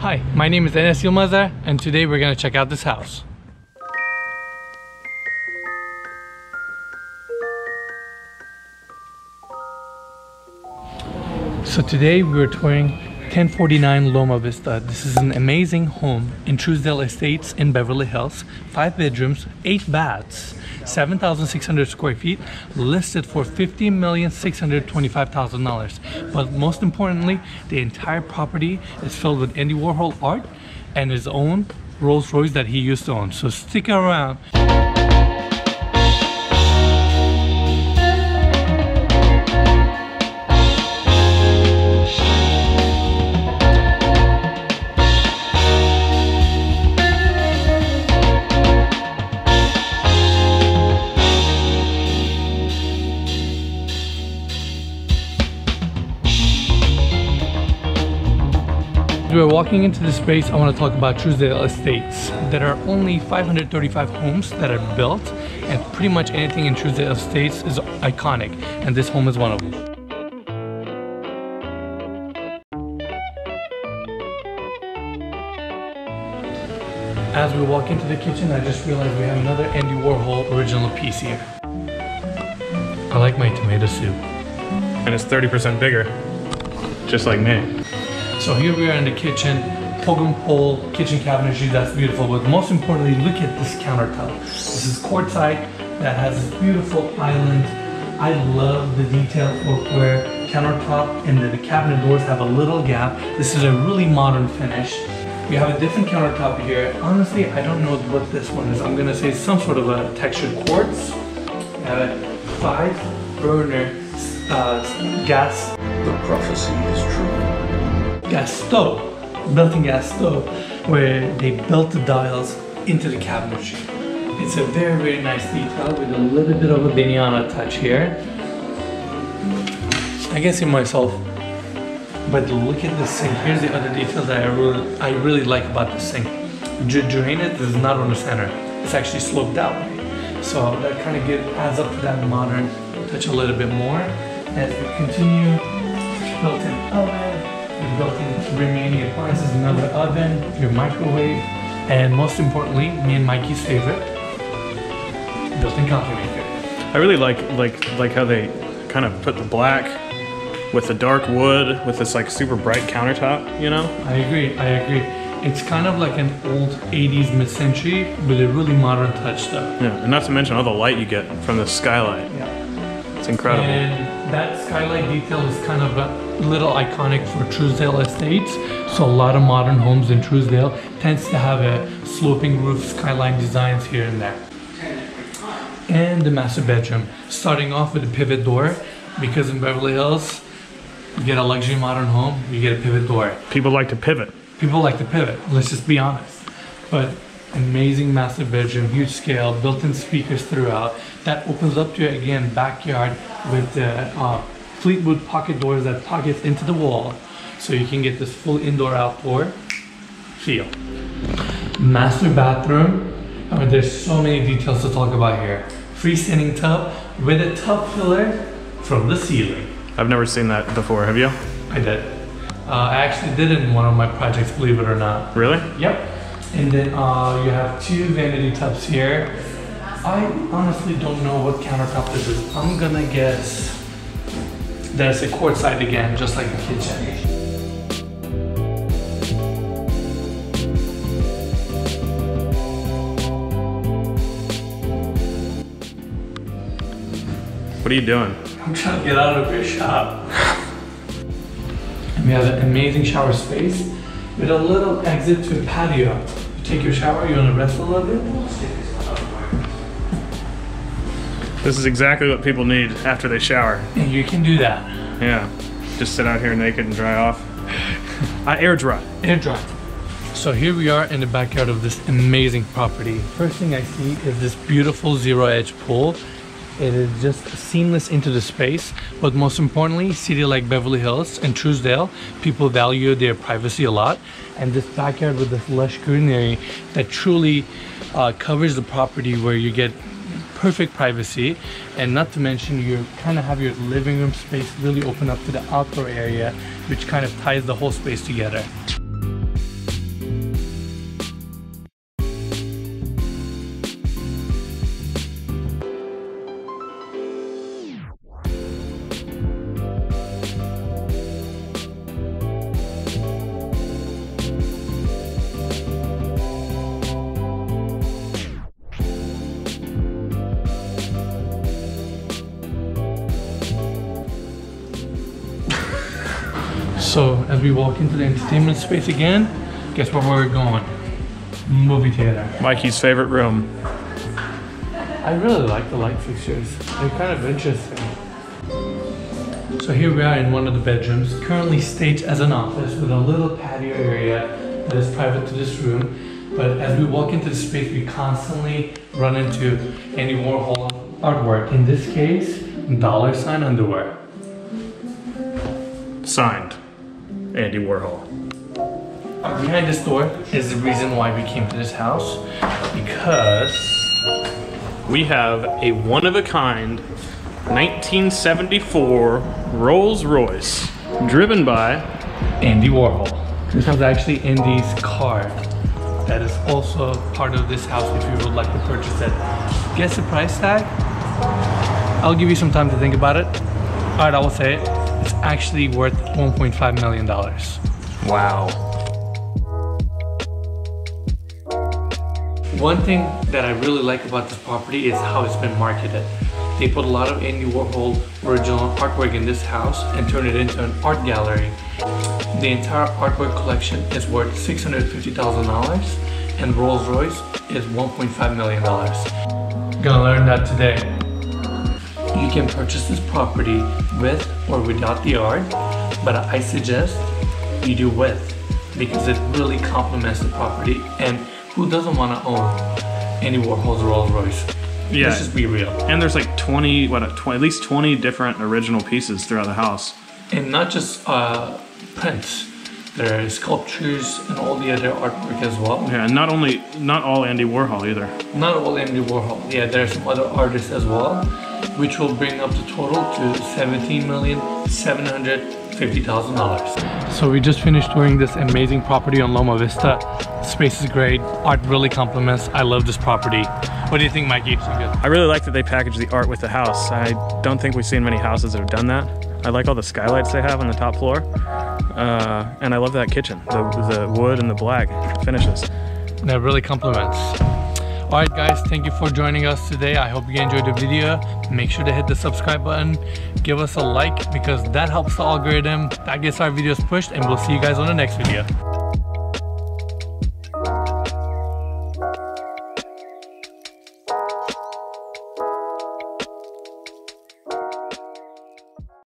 Hi, my name is Enes Yilmazer and today we're gonna check out this house. So today we are touring 1049 Loma Vista. This is an amazing home in Trousdale Estates in Beverly Hills. Five bedrooms, eight baths, 7,600 square feet, listed for $50,625,000. But most importantly, the entire property is filled with Andy Warhol art and his own Rolls Royce that he used to own. So stick around. We're walking into the space, I want to talk about Trousdale Estates. There are only 535 homes that are built, and pretty much anything in Trousdale Estates is iconic, and this home is one of them. As we walk into the kitchen, I just realized we have another Andy Warhol original piece here. I like my tomato soup. And it's 30% bigger. Just like me. So here we are in the kitchen, totem pole kitchen cabinetry, that's beautiful. But most importantly, look at this countertop. This is quartzite that has this beautiful island. I love the detail where countertop and the, the cabinet doors have a little gap. This is a really modern finish. We have a different countertop here. Honestly, I don't know what this one is. I'm gonna say some sort of a textured quartz. We have a five burner uh, gas The prophecy is true. Gas stove, built-in stove, where they built the dials into the cabinetry. It's a very, very nice detail with a little bit of a Bignana touch here. I can see myself, but look at this sink. Here's the other detail that I really, I really like about this sink. The is not on the center. It's actually sloped that way. So that kind of gives adds up to that modern touch a little bit more. As we continue, built-in oven, built-in remaining appliances, another oven, your microwave, and most importantly, me and Mikey's favorite, built-in coffee maker. I really like like like how they kind of put the black with the dark wood with this like super bright countertop, you know? I agree, I agree. It's kind of like an old 80s mid-century with a really modern touch though. Yeah, and not to mention all the light you get from the skylight. Yeah. It's incredible. And that skylight detail is kind of a little iconic for Trousdale Estates. So a lot of modern homes in Trousdale tends to have a sloping roof skyline designs here and there. And the master bedroom, starting off with a pivot door, because in Beverly Hills, you get a luxury modern home, you get a pivot door. People like to pivot. People like to pivot, let's just be honest. But amazing master bedroom, huge scale, built-in speakers throughout. That opens up to again backyard with the uh, Fleetwood pocket doors that pockets into the wall, so you can get this full indoor-outdoor feel. Master bathroom. I mean, there's so many details to talk about here. Freestanding tub with a tub filler from the ceiling. I've never seen that before, have you? I did. Uh, I actually did it in one of my projects, believe it or not. Really? Yep. And then uh, you have two vanity tubs here. I honestly don't know what countertop this is. I'm gonna guess there's a quartzite again, just like the kitchen. What are you doing? I'm trying to get out of your shop. and we have an amazing shower space with a little exit to a patio. You take your shower, you wanna rest a little bit? This is exactly what people need after they shower. You can do that. Yeah. Just sit out here naked and dry off. I air dry. air dry. So here we are in the backyard of this amazing property. First thing I see is this beautiful zero edge pool. It is just seamless into the space, but most importantly, city like Beverly Hills and Trousdale, people value their privacy a lot. And this backyard with this lush greenery that truly uh, covers the property where you get perfect privacy and not to mention you kind of have your living room space really open up to the outdoor area which kind of ties the whole space together as we walk into the entertainment space again, guess where we're going? Movie theater. Mikey's favorite room. I really like the light fixtures. They're kind of interesting. So here we are in one of the bedrooms, currently staged as an office with a little patio area that is private to this room. But as we walk into the space, we constantly run into Andy Warhol artwork. In this case, dollar sign underwear. Signed, Andy Warhol. Behind this door is the reason why we came to this house because We have a one of a kind 1974 Rolls Royce driven by Andy Warhol. This was actually Andy's car. That is also part of this house if you would like to purchase it. Guess the price tag? I'll give you some time to think about it. All right, I will say it. It's actually worth 1.5 million dollars. Wow. One thing that I really like about this property is how it's been marketed. They put a lot of Andy Warhol original artwork in this house and turned it into an art gallery. The entire artwork collection is worth $650,000 and Rolls Royce is $1.5 million. Gonna learn that today. You can purchase this property with or without the art, but I suggest you do with because it really complements the property and who doesn't want to own Andy Warhol's Rolls Royce? Yeah. Let's just be real. And there's like 20, what, a 20, at least 20 different original pieces throughout the house. And not just uh, prints, there are sculptures and all the other artwork as well. Yeah, and not only, not all Andy Warhol either. Not all Andy Warhol. Yeah, there are some other artists as well, which will bring up the total to seventeen million seven hundred fifty thousand dollars. So we just finished touring this amazing property on Loma Vista. Space is great. Art really complements. I love this property. What do you think, Mikey? So good. I really like that they package the art with the house. I don't think we've seen many houses that have done that. I like all the skylights they have on the top floor. Uh, and I love that kitchen, the, the wood and the black finishes. That really complements. All right, guys, thank you for joining us today. I hope you enjoyed the video. Make sure to hit the subscribe button. Give us a like because that helps the algorithm. That gets our videos pushed and we'll see you guys on the next video.